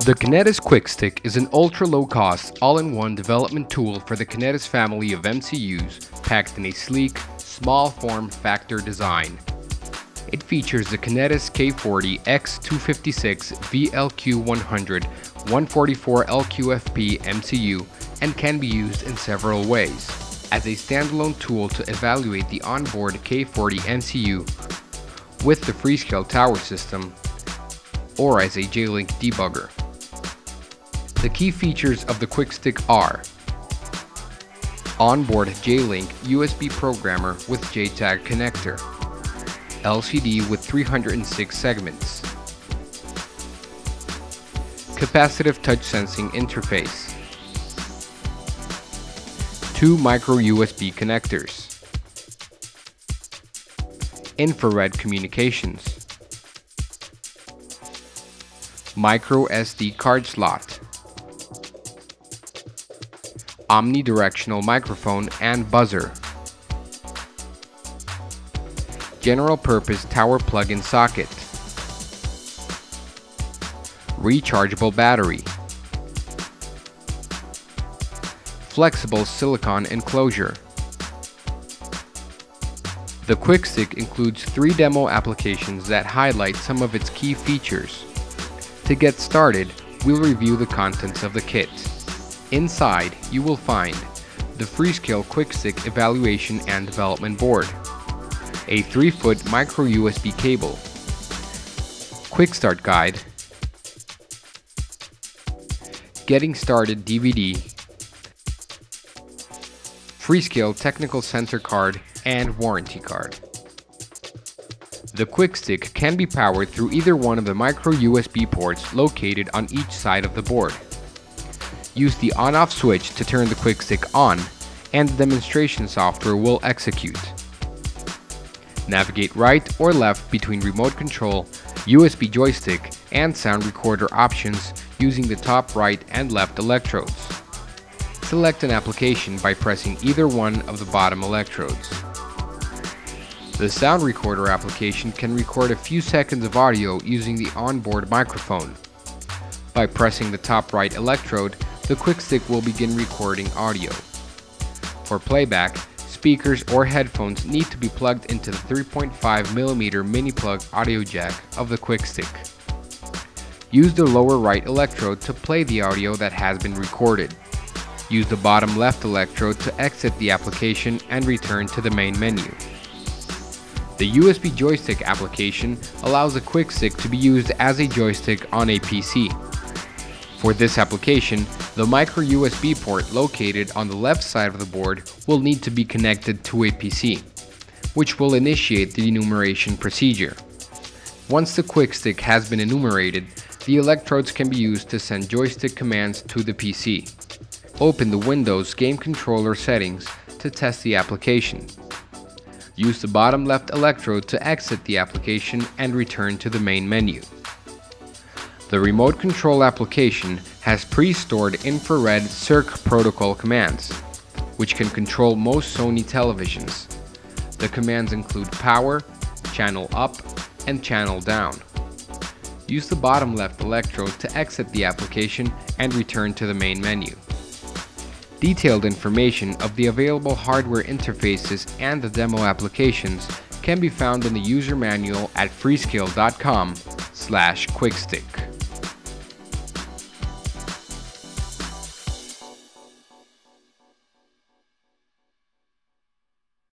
The Kinetis QuickStick is an ultra-low-cost, all-in-one development tool for the Kinetis family of MCUs, packed in a sleek, small form factor design. It features the Kinetis K40 X256 VLQ100 144 LQFP MCU and can be used in several ways. As a standalone tool to evaluate the onboard K40 MCU with the Freescale tower system, or as a J-Link debugger. The key features of the QuickStick are Onboard J-Link USB programmer with JTAG connector LCD with 306 segments Capacitive touch sensing interface Two micro USB connectors Infrared communications Micro SD card slot omnidirectional microphone and buzzer. General purpose tower plug-in socket. Rechargeable battery. Flexible silicone enclosure. The QuickStick includes three demo applications that highlight some of its key features. To get started, we'll review the contents of the kit. Inside, you will find the Freescale QuickStick Evaluation and Development Board, a 3-foot micro USB cable, Quick Start Guide, Getting Started DVD, Freescale Technical Center card, and warranty card. The QuickStick can be powered through either one of the micro USB ports located on each side of the board. Use the on-off switch to turn the QuickStick on, and the demonstration software will execute. Navigate right or left between remote control, USB joystick, and sound recorder options using the top right and left electrodes. Select an application by pressing either one of the bottom electrodes. The sound recorder application can record a few seconds of audio using the onboard microphone. By pressing the top right electrode, the QuickStick will begin recording audio. For playback, speakers or headphones need to be plugged into the 3.5mm mini plug audio jack of the QuickStick. Use the lower right electrode to play the audio that has been recorded. Use the bottom left electrode to exit the application and return to the main menu. The USB joystick application allows a QuickStick to be used as a joystick on a PC. For this application, the micro USB port located on the left side of the board will need to be connected to a PC, which will initiate the enumeration procedure. Once the QuickStick has been enumerated, the electrodes can be used to send joystick commands to the PC. Open the Windows Game Controller settings to test the application. Use the bottom left electrode to exit the application and return to the main menu. The remote control application has pre-stored infrared SIRC protocol commands, which can control most Sony televisions. The commands include power, channel up, and channel down. Use the bottom left electrode to exit the application and return to the main menu. Detailed information of the available hardware interfaces and the demo applications can be found in the user manual at freescale.com slash quickstick.